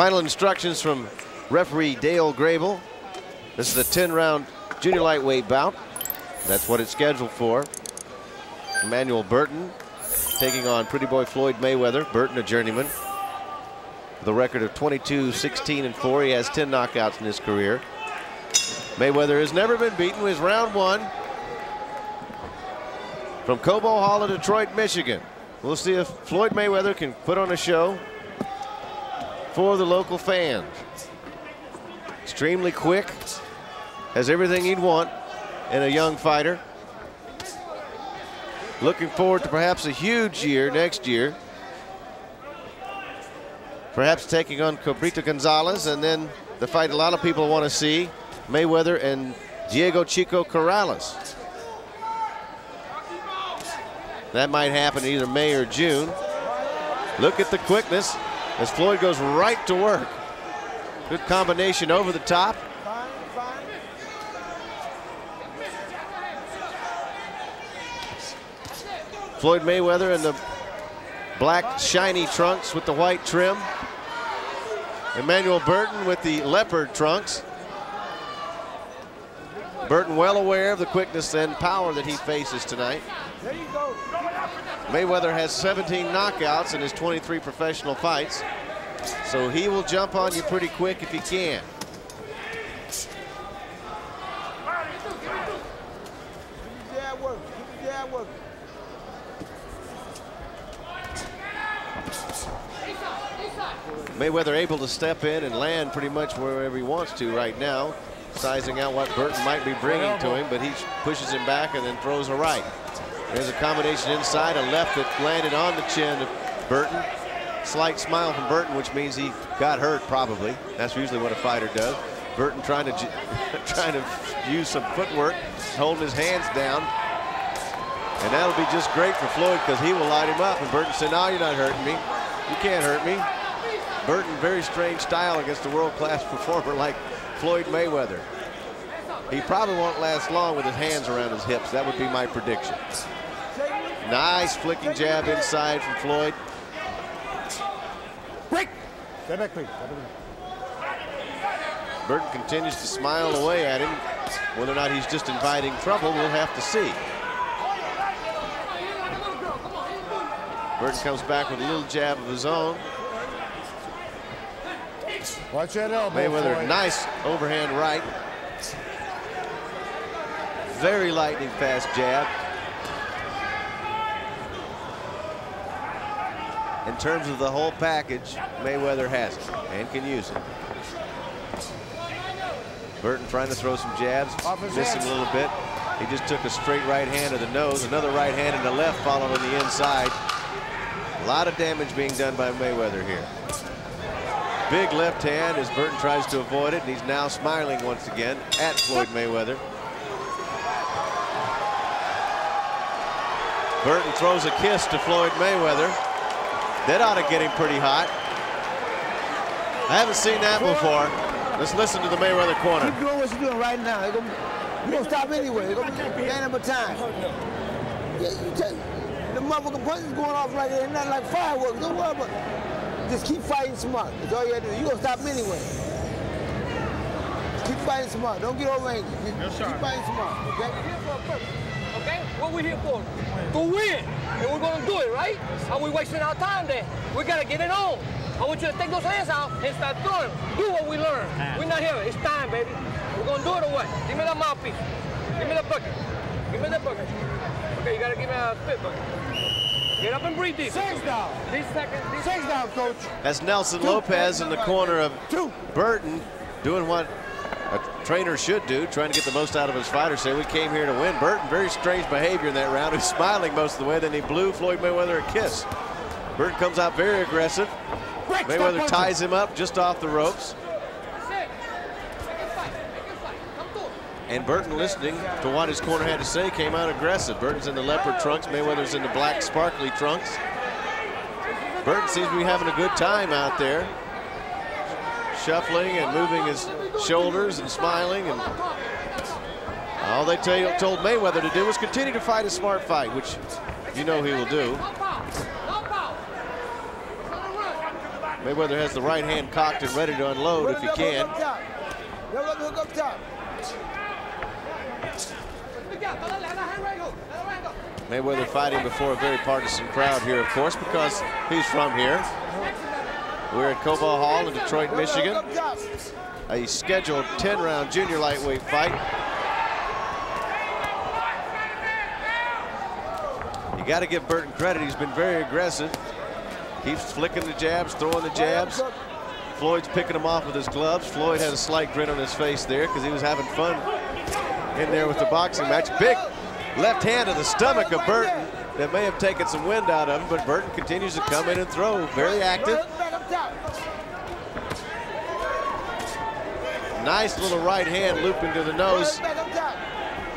Final instructions from referee Dale Grable. This is a 10-round junior lightweight bout. That's what it's scheduled for. Emanuel Burton taking on Pretty Boy Floyd Mayweather. Burton, a journeyman. A record of 22, 16, and 4. He has 10 knockouts in his career. Mayweather has never been beaten. With round one from Cobo Hall in Detroit, Michigan. We'll see if Floyd Mayweather can put on a show for the local fans. Extremely quick, has everything he'd want in a young fighter. Looking forward to perhaps a huge year next year. Perhaps taking on Cobrito Gonzalez and then the fight a lot of people want to see, Mayweather and Diego Chico Corrales. That might happen either May or June. Look at the quickness as Floyd goes right to work. Good combination over the top. Floyd Mayweather in the black shiny trunks with the white trim. Emanuel Burton with the leopard trunks. Burton well aware of the quickness and power that he faces tonight. Mayweather has 17 knockouts in his 23 professional fights. So he will jump on you pretty quick if he can. Mayweather able to step in and land pretty much wherever he wants to right now, sizing out what Burton might be bringing to him, but he pushes him back and then throws a right. There's a combination inside, a left that landed on the chin of Burton. Slight smile from Burton, which means he got hurt probably. That's usually what a fighter does. Burton trying to trying to use some footwork, holding his hands down. And that'll be just great for Floyd because he will light him up. And Burton said, no, you're not hurting me. You can't hurt me. Burton, very strange style against a world-class performer like Floyd Mayweather. He probably won't last long with his hands around his hips. That would be my prediction. Nice flicking jab inside from Floyd. Break! Stay back, please. Burton continues to smile away at him. Whether or not he's just inviting trouble, we'll have to see. Burton comes back with a little jab of his own. Watch that elbow. Mayweather, Floyd. nice overhand right. Very lightning fast jab. In terms of the whole package, Mayweather has it and can use it. Burton trying to throw some jabs, missing a little bit. He just took a straight right hand to the nose, another right hand in the left following on the inside. A lot of damage being done by Mayweather here. Big left hand as Burton tries to avoid it, and he's now smiling once again at Floyd Mayweather. Burton throws a kiss to Floyd Mayweather. That ought to get him pretty hot. I haven't seen that before. Let's listen to the Mayweather corner. Keep doing what you're doing right now. You're gonna, you gonna stop anyway. You're gonna be gain up time. Yeah, you take, the motherfucking punches going off like they're not like fireworks. Don't worry about it. Just keep fighting smart. That's all you gotta do. You're gonna stop them anyway. Keep fighting smart. Don't get over angry. Just keep fighting smart, okay? Okay? What we here for? To win. And we're gonna do it, right? Are we wasting our time then? We gotta get it on. I want you to take those hands out and start throwing. Do what we learned. We're not here. It's time, baby. We're gonna do it or what? Give me that mouthpiece. Give me the bucket. Give me the bucket. Okay, you gotta give me a spit bucket. Get up and breathe deep. Six down. These seconds. These Six down, coach. That's Nelson Lopez in the corner of Burton doing what a trainer should do, trying to get the most out of his fighter. Say we came here to win. Burton, very strange behavior in that round. He's smiling most of the way. Then he blew Floyd Mayweather a kiss. Burton comes out very aggressive. Break. Mayweather ties him up just off the ropes. And Burton, listening to what his corner had to say, came out aggressive. Burton's in the leopard trunks. Mayweather's in the black sparkly trunks. Burton seems to be having a good time out there. Shuffling and moving his shoulders and smiling. And all they told Mayweather to do was continue to fight a smart fight, which you know he will do. Mayweather has the right hand cocked and ready to unload if he can. Mayweather fighting before a very partisan crowd here, of course, because he's from here. We're at Cobo Hall in Detroit, Michigan. A scheduled 10-round junior lightweight fight. You got to give Burton credit. He's been very aggressive. Keeps flicking the jabs, throwing the jabs. Floyd's picking him off with his gloves. Floyd had a slight grin on his face there because he was having fun in there with the boxing match. Big left hand to the stomach of Burton that may have taken some wind out of him, but Burton continues to come in and throw. Very active. Nice little right hand looping to the nose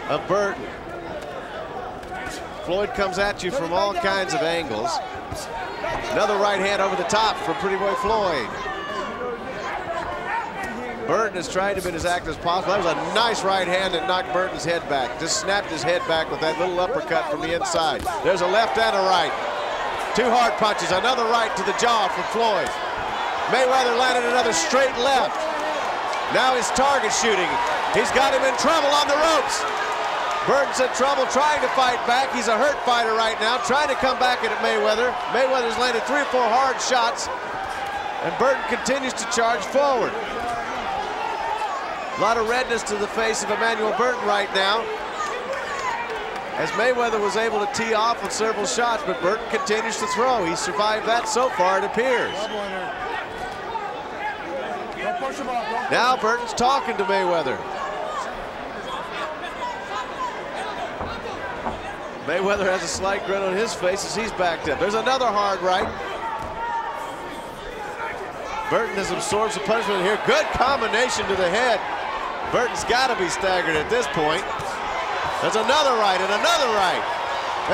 of Burton. Floyd comes at you from all kinds of angles. Another right hand over the top from Pretty Boy Floyd. Burton has tried to be as active as possible. That was a nice right hand that knocked Burton's head back. Just snapped his head back with that little uppercut from the inside. There's a left and a right. Two hard punches, another right to the jaw from Floyd. Mayweather landed another straight left. Now he's target shooting. He's got him in trouble on the ropes. Burton's in trouble trying to fight back. He's a hurt fighter right now, trying to come back at Mayweather. Mayweather's landed three or four hard shots, and Burton continues to charge forward. A lot of redness to the face of Emanuel Burton right now. As Mayweather was able to tee off with several shots, but Burton continues to throw. He survived that so far, it appears. Now Burton's talking to Mayweather. Mayweather has a slight grin on his face as he's backed up. There's another hard right. Burton has absorbed some punishment here. Good combination to the head. Burton's got to be staggered at this point. There's another right and another right.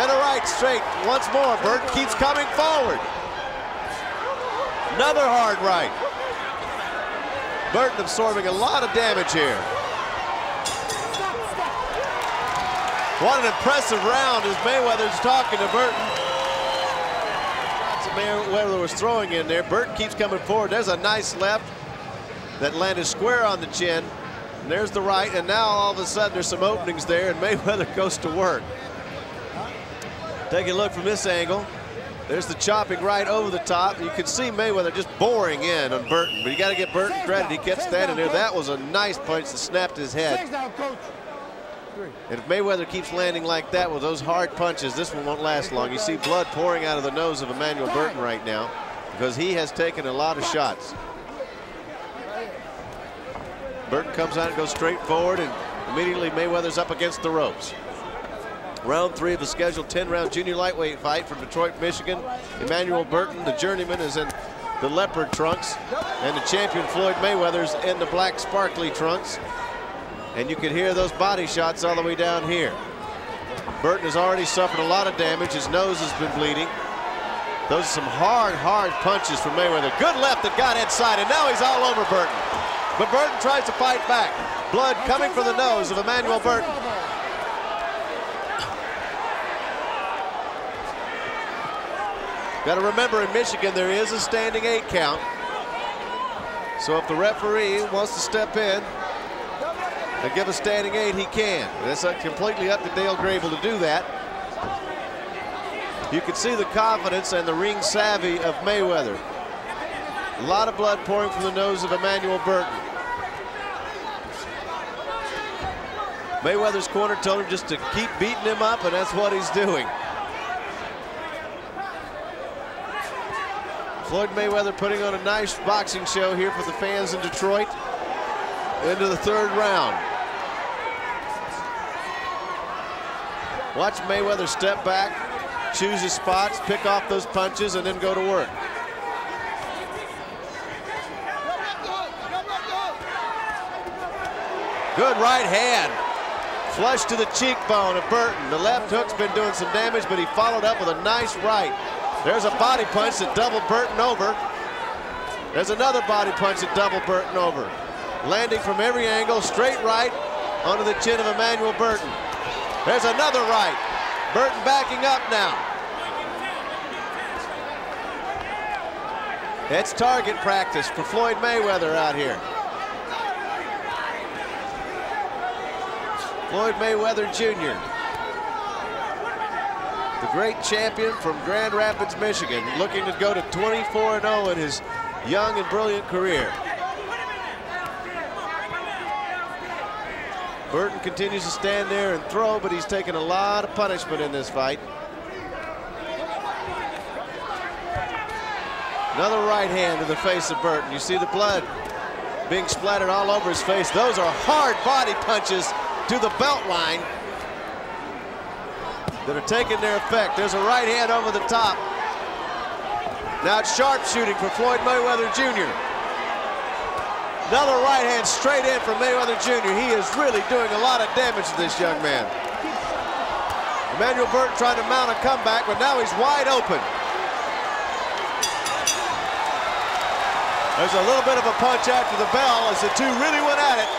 And a right straight once more. Burton keeps coming forward. Another hard right. Burton absorbing a lot of damage here. What an impressive round as Mayweather's talking to Burton. That's Mayweather was throwing in there. Burton keeps coming forward. There's a nice left that landed square on the chin. And there's the right, and now all of a sudden there's some openings there, and Mayweather goes to work. Take a look from this angle. There's the chopping right over the top. You can see Mayweather just boring in on Burton, but you got to get Burton credit. He kept standing there. That was a nice punch that snapped his head. And if Mayweather keeps landing like that with those hard punches, this one won't last long. You see blood pouring out of the nose of Emanuel Burton right now because he has taken a lot of shots. Burton comes out and goes straight forward, and immediately Mayweather's up against the ropes. Round three of the scheduled 10-round junior lightweight fight from Detroit, Michigan. Emanuel Burton, the journeyman, is in the leopard trunks, and the champion Floyd Mayweather's in the black sparkly trunks. And you can hear those body shots all the way down here. Burton has already suffered a lot of damage. His nose has been bleeding. Those are some hard, hard punches from Mayweather. Good left that got inside, and now he's all over Burton. But Burton tries to fight back. Blood coming from the nose of Emanuel Burton. Got to remember in Michigan there is a standing eight count. So if the referee wants to step in and give a standing eight, he can. It's completely up to Dale Grable to do that. You can see the confidence and the ring savvy of Mayweather. A lot of blood pouring from the nose of Emanuel Burton. Mayweather's corner told him just to keep beating him up, and that's what he's doing. Floyd Mayweather putting on a nice boxing show here for the fans in Detroit. Into the third round. Watch Mayweather step back, choose his spots, pick off those punches, and then go to work. Good right hand. Flush to the cheekbone of Burton. The left hook's been doing some damage, but he followed up with a nice right. There's a body punch that doubled Burton over. There's another body punch that doubled Burton over. Landing from every angle, straight right onto the chin of Emanuel Burton. There's another right. Burton backing up now. It's target practice for Floyd Mayweather out here. Floyd Mayweather Jr. The great champion from Grand Rapids, Michigan, looking to go to 24-0 in his young and brilliant career. Burton continues to stand there and throw, but he's taken a lot of punishment in this fight. Another right hand to the face of Burton. You see the blood being splattered all over his face. Those are hard body punches to the belt line that are taking their effect. There's a right hand over the top. Now it's sharpshooting for Floyd Mayweather Jr. Another right hand straight in from Mayweather Jr. He is really doing a lot of damage to this young man. Emanuel Burton trying to mount a comeback, but now he's wide open. There's a little bit of a punch after the bell as the two really went at it.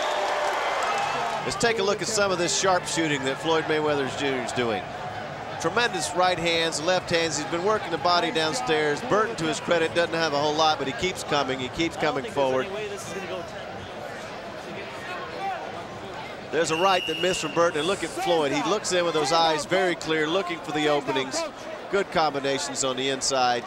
Let's take a look at some of this sharpshooting that Floyd Mayweather Jr. is doing. Tremendous right hands, left hands. He's been working the body downstairs. Burton, to his credit, doesn't have a whole lot, but he keeps coming. He keeps coming forward. There's a right that missed from Burton. And look at Floyd. He looks in with those eyes very clear, looking for the openings. Good combinations on the inside.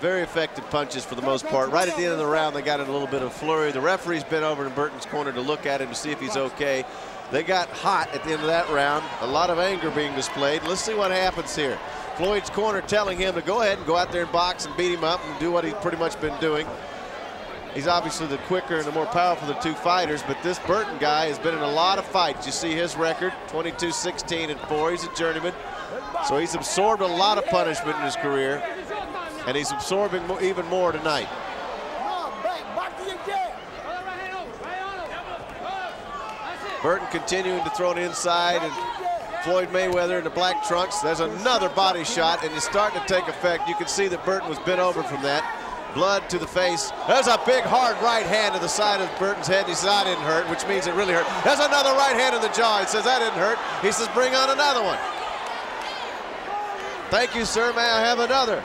Very effective punches for the most part. Right at the end of the round, they got in a little bit of flurry. The referee's been over in Burton's corner to look at him to see if he's okay. They got hot at the end of that round. A lot of anger being displayed. Let's see what happens here. Floyd's corner telling him to go ahead and go out there and box and beat him up and do what he's pretty much been doing. He's obviously the quicker and the more powerful of the two fighters, but this Burton guy has been in a lot of fights. You see his record, 22, 16, and 4. He's a journeyman. So he's absorbed a lot of punishment in his career, and he's absorbing even more tonight. Burton continuing to throw it inside, and Floyd Mayweather in the black trunks. There's another body shot, and it's starting to take effect. You can see that Burton was bent over from that. Blood to the face. There's a big hard right hand to the side of Burton's head. He says, that didn't hurt, which means it really hurt. There's another right hand in the jaw. He says, that didn't hurt. He says, bring on another one. Thank you, sir. May I have another?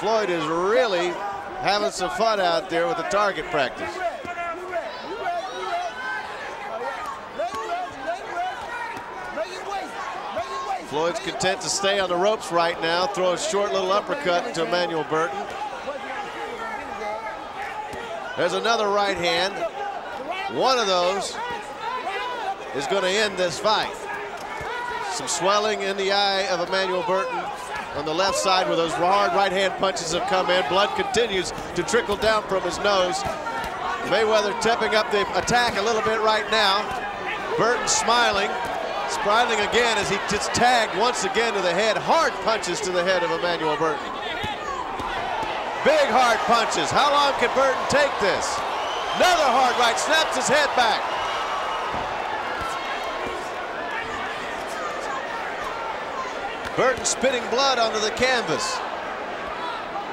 Floyd is really having some fun out there with the target practice. Floyd's content to stay on the ropes right now, throw a short little uppercut to Emanuel Burton. There's another right hand. One of those is going to end this fight. Some swelling in the eye of Emanuel Burton on the left side where those hard right hand punches have come in. Blood continues to trickle down from his nose. Mayweather tipping up the attack a little bit right now. Burton smiling, smiling again as he gets tagged once again to the head. Hard punches to the head of Emanuel Burton. Big hard punches. How long can Burton take this? Another hard right, snaps his head back. Burton spitting blood onto the canvas.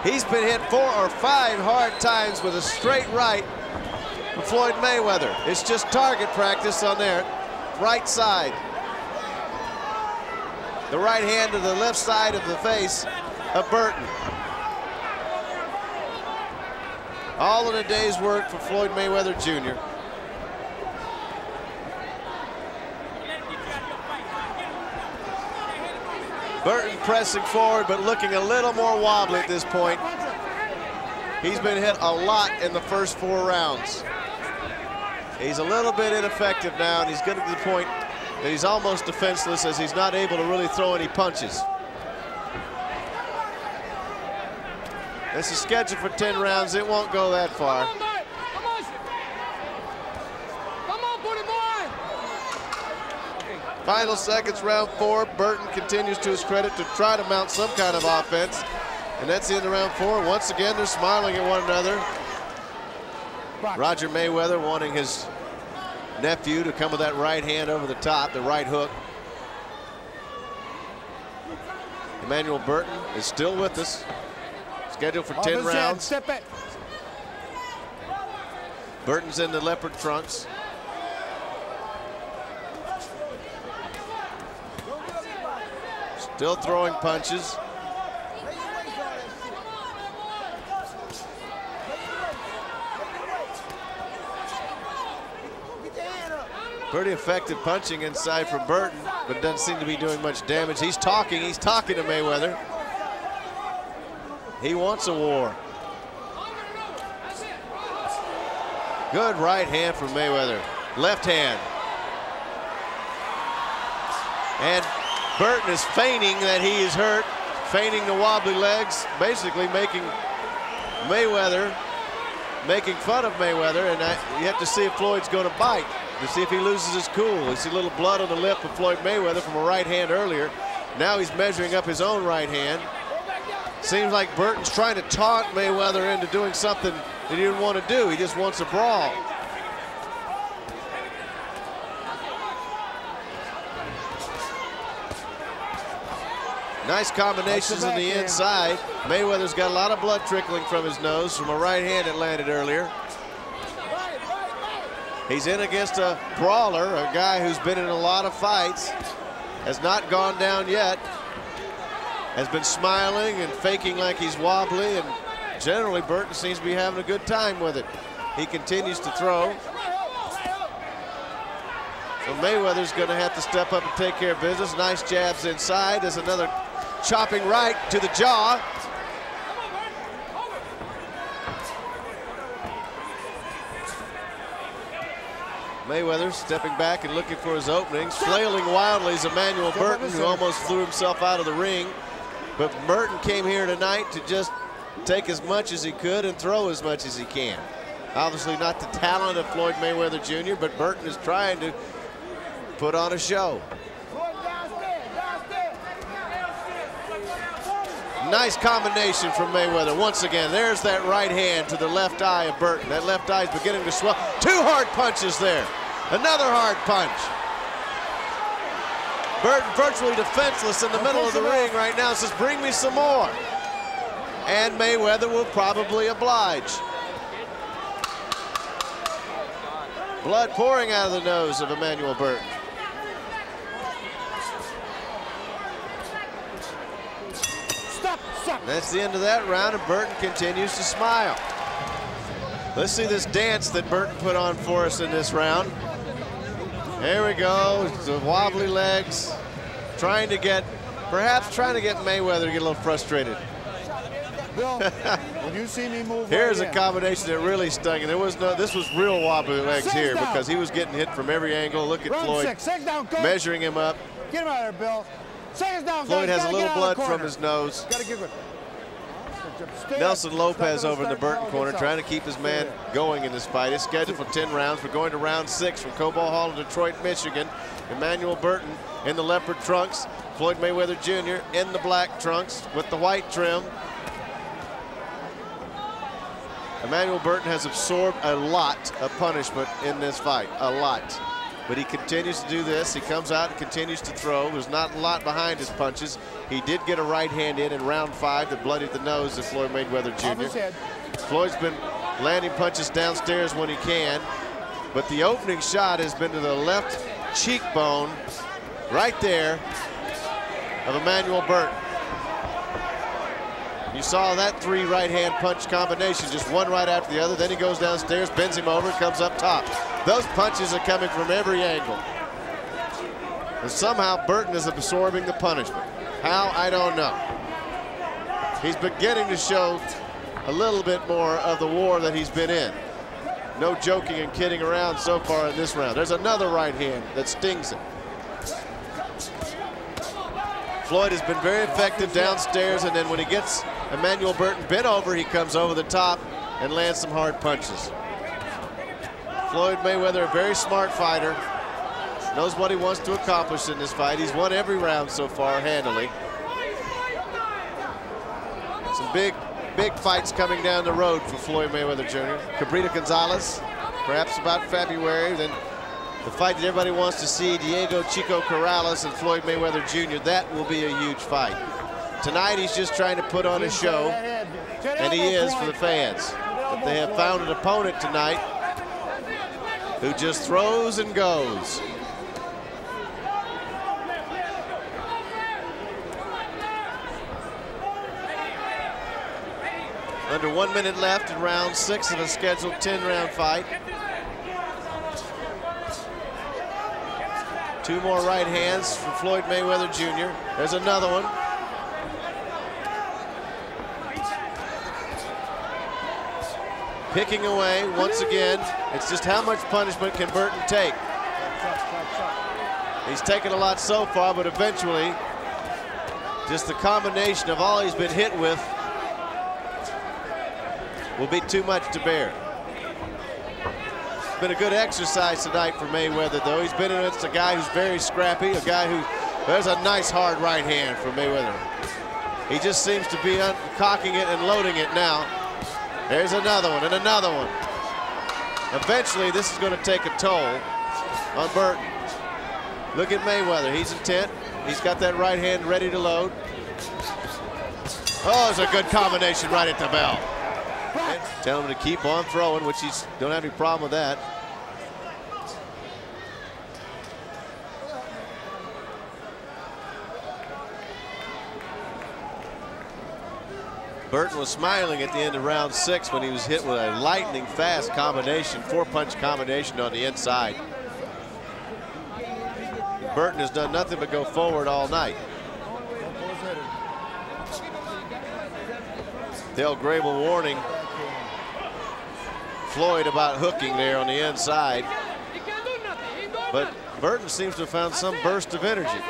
He's been hit four or five hard times with a straight right from Floyd Mayweather. It's just target practice on their right side. The right hand to the left side of the face of Burton. All in a day's work for Floyd Mayweather Jr. Burton pressing forward, but looking a little more wobbly at this point. He's been hit a lot in the first four rounds. He's a little bit ineffective now, and he's getting to the point that he's almost defenseless as he's not able to really throw any punches. This is scheduled for 10 rounds. It won't go that far. Final seconds, round four. Burton continues to his credit to try to mount some kind of offense. And that's the end of round four. Once again, they're smiling at one another. Roger Mayweather wanting his nephew to come with that right hand over the top, the right hook. Emanuel Burton is still with us. Scheduled for 10 rounds. Burton's in the leopard trunks. Still throwing punches. Pretty effective punching inside from Burton, but doesn't seem to be doing much damage. He's talking, he's talking to Mayweather. He wants a war. Good right hand from Mayweather. Left hand. And Burton is feigning that he is hurt, feigning the wobbly legs, basically making Mayweather, making fun of Mayweather, and I, you have to see if Floyd's going to bite, to see if he loses his cool. You see a little blood on the lip of Floyd Mayweather from a right hand earlier. Now he's measuring up his own right hand. Seems like Burton's trying to taunt Mayweather into doing something that he didn't want to do. He just wants a brawl. Nice combinations in the inside. Mayweather's got a lot of blood trickling from his nose from a right hand that landed earlier. He's in against a brawler, a guy who's been in a lot of fights, has not gone down yet, has been smiling and faking like he's wobbly, and generally Burton seems to be having a good time with it. He continues to throw. So Mayweather's going to have to step up and take care of business. Nice jabs inside. There's another chopping right to the jaw. Mayweather stepping back and looking for his openings. Flailing wildly is Emanuel Burton, who almost threw himself out of the ring. But Burton came here tonight to just take as much as he could and throw as much as he can. Obviously not the talent of Floyd Mayweather Jr., but Burton is trying to put on a show. Nice combination from Mayweather. Once again, there's that right hand to the left eye of Burton. That left eye is beginning to swell. Two hard punches there. Another hard punch. Burton virtually defenseless in the middle of the ring right now. Says, bring me some more. And Mayweather will probably oblige. Blood pouring out of the nose of Emanuel Burton. That's the end of that round, and Burton continues to smile. Let's see this dance that Burton put on for us in this round. There we go, the wobbly legs, trying to get, perhaps trying to get Mayweather to get a little frustrated. Bill, when you see me move Here's right a combination that really stung, and there was no, this was real wobbly legs Six here down. because he was getting hit from every angle. Look at Round Floyd six, six down, measuring him up. Get him out of there, Bill. Seconds down, Floyd guys. has a little get out of blood from his nose. Gotta get good. Stay Nelson. Lopez over in the Burton corner trying to keep his man going in this fight. It's scheduled for 10 rounds. We're going to round six from Cobo Hall in Detroit, Michigan. Emanuel Burton in the leopard trunks. Floyd Mayweather Jr. in the black trunks with the white trim. Emanuel Burton has absorbed a lot of punishment in this fight, a lot. But he continues to do this. He comes out and continues to throw. There's not a lot behind his punches. He did get a right hand in in round five that bloodied the nose of Floyd Mayweather Jr. Floyd's been landing punches downstairs when he can, but the opening shot has been to the left cheekbone, right there, of Emanuel Burton. You saw that three right hand punch combination, just one right after the other. Then he goes downstairs, bends him over, comes up top. Those punches are coming from every angle. And somehow Burton is absorbing the punishment. How, I don't know. He's beginning to show a little bit more of the war that he's been in. No joking and kidding around so far in this round. There's another right hand that stings him. Floyd has been very effective downstairs, and then when he gets Emanuel Burton bent over, he comes over the top and lands some hard punches. Floyd Mayweather, a very smart fighter, knows what he wants to accomplish in this fight. He's won every round so far handily. Some big, big fights coming down the road for Floyd Mayweather Jr. Cabrita Gonzalez, perhaps about February. Then the fight that everybody wants to see, Diego Chico Corrales and Floyd Mayweather Jr. That will be a huge fight. Tonight he's just trying to put on a show, and he is for the fans. But they have found an opponent tonight who just throws and goes. Under one minute left in round six of a scheduled 10-round fight. Two more right hands for Floyd Mayweather Jr. There's another one. Picking away once again. It's just how much punishment can Burton take? He's taken a lot so far, but eventually, just the combination of all he's been hit with will be too much to bear. It's been a good exercise tonight for Mayweather, though. He's been against a guy who's very scrappy, a guy who, there's a nice hard right hand for Mayweather. He just seems to be cocking it and loading it now. There's another one and another one. Eventually, this is going to take a toll on Burton. Look at Mayweather. He's intent. He's got that right hand ready to load. Oh, it's a good combination right at the bell. Tell him to keep on throwing, which he's don't have any problem with that. Burton was smiling at the end of round six when he was hit with a lightning fast combination, four punch combination on the inside. Burton has done nothing but go forward all night. Dale Grable warning Floyd about hooking there on the inside. But Burton seems to have found some burst of energy.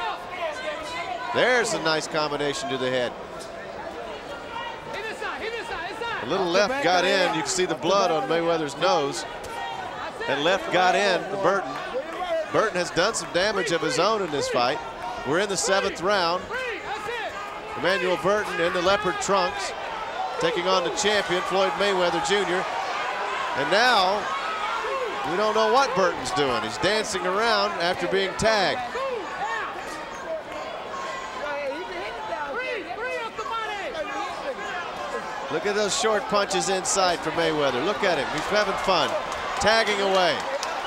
There's a nice combination to the head. A little left got in. You can see the blood on Mayweather's nose. And left got in to Burton. Burton has done some damage of his own in this fight. We're in the seventh round. Emanuel Burton in the leopard trunks, taking on the champion, Floyd Mayweather Jr. And now, we don't know what Burton's doing. He's dancing around after being tagged. Look at those short punches inside for Mayweather. Look at him. He's having fun. Tagging away.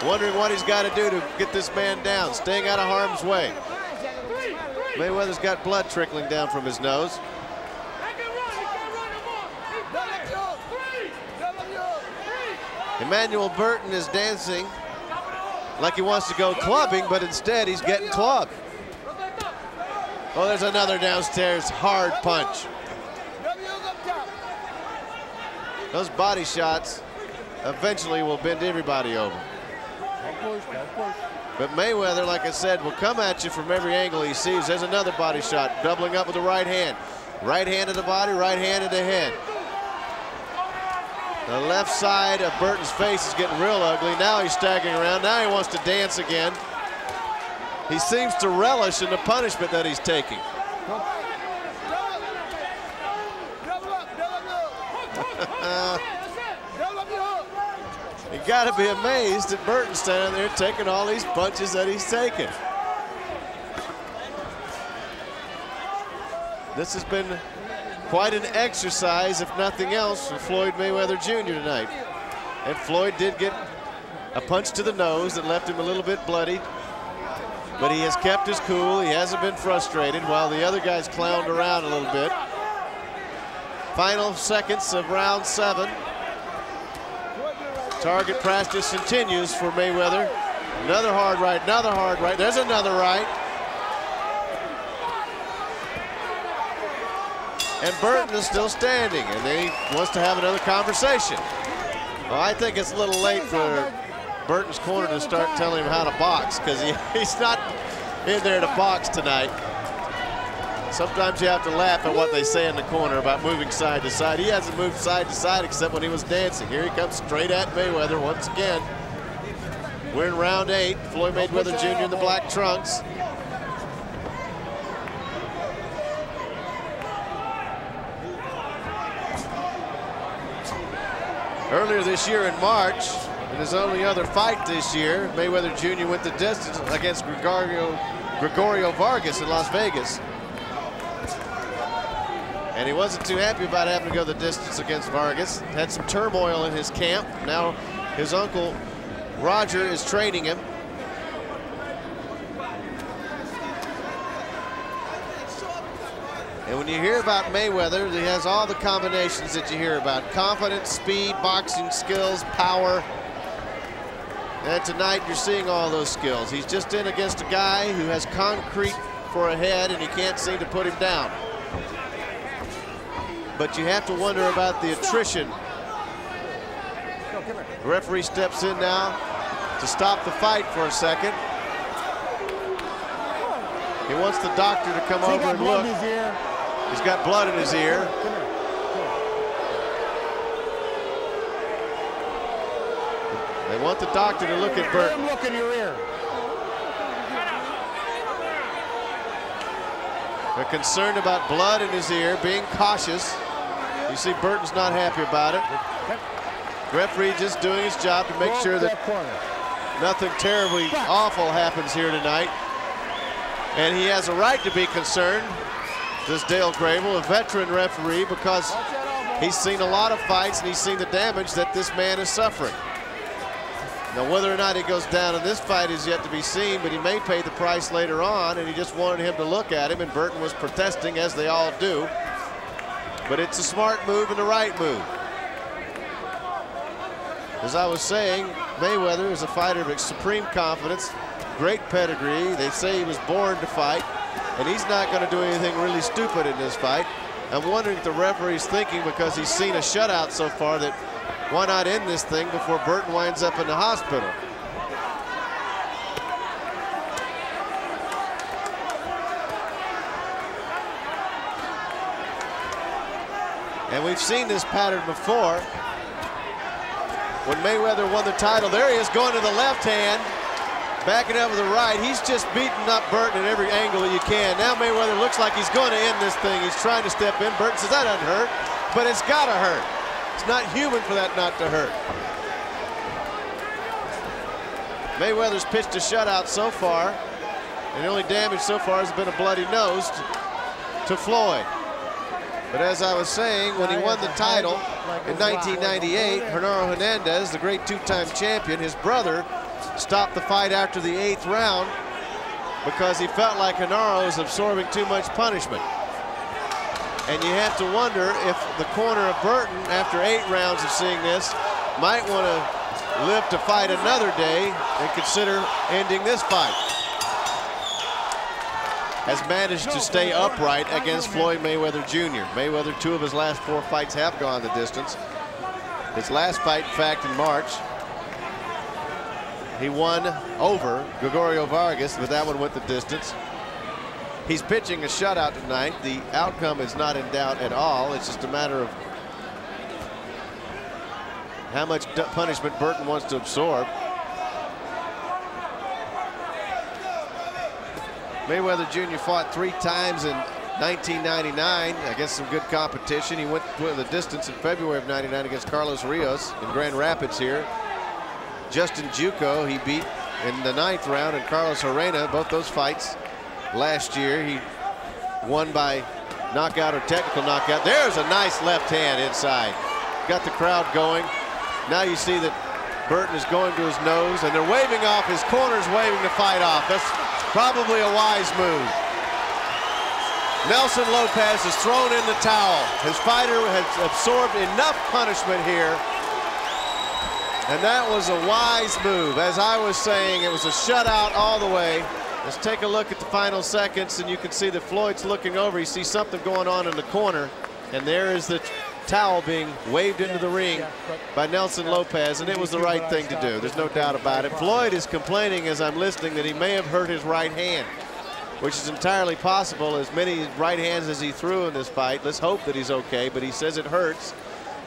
Wondering what he's got to do to get this man down. Staying out of harm's way. Mayweather's got blood trickling down from his nose. Emmanuel Burton is dancing like he wants to go clubbing, but instead he's getting clubbed. Oh, there's another downstairs hard punch. Those body shots eventually will bend everybody over. But Mayweather, like I said, will come at you from every angle he sees. There's another body shot, doubling up with the right hand. Right hand to the body, right hand to the head. The left side of Burton's face is getting real ugly. Now he's staggering around. Now he wants to dance again. He seems to relish in the punishment that he's taking. You got to be amazed that Burton's standing there taking all these punches that he's taking. This has been quite an exercise, if nothing else, for Floyd Mayweather Jr. tonight. And Floyd did get a punch to the nose that left him a little bit bloodied. But he has kept his cool. He hasn't been frustrated while the other guys clowned around a little bit. Final seconds of round seven. Target practice continues for Mayweather. Another hard right, another hard right. There's another right. and Burton is still standing, and he wants to have another conversation. Well, I think it's a little late for Burton's corner to start telling him how to box because he, he's not in there to box tonight. Sometimes you have to laugh at what they say in the corner about moving side to side. He hasn't moved side to side except when he was dancing. Here he comes straight at Mayweather once again. We're in round eight. Floyd Mayweather Jr. in the black trunks. Earlier this year in March, in his only other fight this year, Mayweather Jr. went the distance against Gregorio, Gregorio Vargas in Las Vegas. And he wasn't too happy about having to go the distance against Vargas. Had some turmoil in his camp. Now his uncle Roger is training him. And when you hear about Mayweather, he has all the combinations that you hear about. Confidence, speed, boxing skills, power. And tonight you're seeing all those skills. He's just in against a guy who has concrete for a head and he can't seem to put him down. But you have to wonder about the attrition. The referee steps in now to stop the fight for a second. He wants the doctor to come over and look. in his ear. He's got blood in his ear. They want the doctor to look at Burton. look in your ear. They're concerned about blood in his ear, being cautious. You see Burton's not happy about it. Referee just doing his job to make sure that nothing terribly awful happens here tonight. And he has a right to be concerned, does Dale Grable, a veteran referee, because Watch that elbow. he's seen a lot of fights and he's seen the damage that this man is suffering. Now, whether or not he goes down in this fight is yet to be seen, but he may pay the price later on, and he just wanted him to look at him, and Burton was protesting, as they all do. But it's a smart move and the right move. As I was saying, Mayweather is a fighter of supreme confidence, great pedigree. They say he was born to fight, and he's not going to do anything really stupid in this fight. I'm wondering if the referee's thinking because he's seen a shutout so far that why not end this thing before Burton winds up in the hospital? And we've seen this pattern before. When Mayweather won the title, there he is going to the left hand, backing up with the right. He's just beating up Burton at every angle you can. Now Mayweather looks like he's going to end this thing. He's trying to step in. Burton says, that doesn't hurt, but it's got to hurt. It's not human for that not to hurt. Mayweather's pitched a shutout so far, and the only damage so far has been a bloody nose to Floyd. But as I was saying, when he won the title in 1998, Genaro Hernandez, the great two-time champion, his brother stopped the fight after the eighth round because he felt like Hernaro was absorbing too much punishment. And you have to wonder if the corner of Burton, after eight rounds of seeing this, might want to live to fight another day and consider ending this fight. Has managed to stay upright against Floyd Mayweather Jr. Mayweather, two of his last four fights have gone the distance. His last fight, in fact, in March, he won over Gregorio Vargas, but that one went the distance. He's pitching a shutout tonight. The outcome is not in doubt at all. It's just a matter of how much punishment Burton wants to absorb. Mayweather Jr. fought three times in 1999 against some good competition. He went the distance in February of 99 against Carlos Rios in Grand Rapids here. Justin Juuko he beat in the ninth round and Carlos Gerena, both those fights last year. He won by knockout or technical knockout. There's a nice left hand inside. Got the crowd going. Now you see that Burton is going to his nose and they're waving off. His corner's waving the fight off. That's probably a wise move. Nelson Lopez is thrown in the towel. His fighter has absorbed enough punishment here. And that was a wise move. As I was saying, it was a shutout all the way. Let's take a look at the final seconds, and you can see that Floyd's looking over. You see something going on in the corner, and there is the towel being waved into the ring by Nelson Lopez, and it was the right thing to do. There's no doubt about it. Floyd is complaining as I'm listening that he may have hurt his right hand, which is entirely possible. As many right hands as he threw in this fight, let's hope that he's okay, but he says it hurts.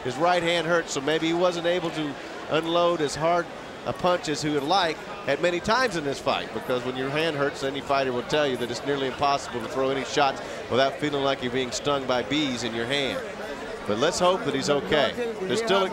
His right hand hurts, so maybe he wasn't able to unload as hard a punch as he would like at many times in this fight because when your hand hurts, any fighter will tell you that it's nearly impossible to throw any shots without feeling like you're being stung by bees in your hand. But let's hope that he's okay. There's still. A,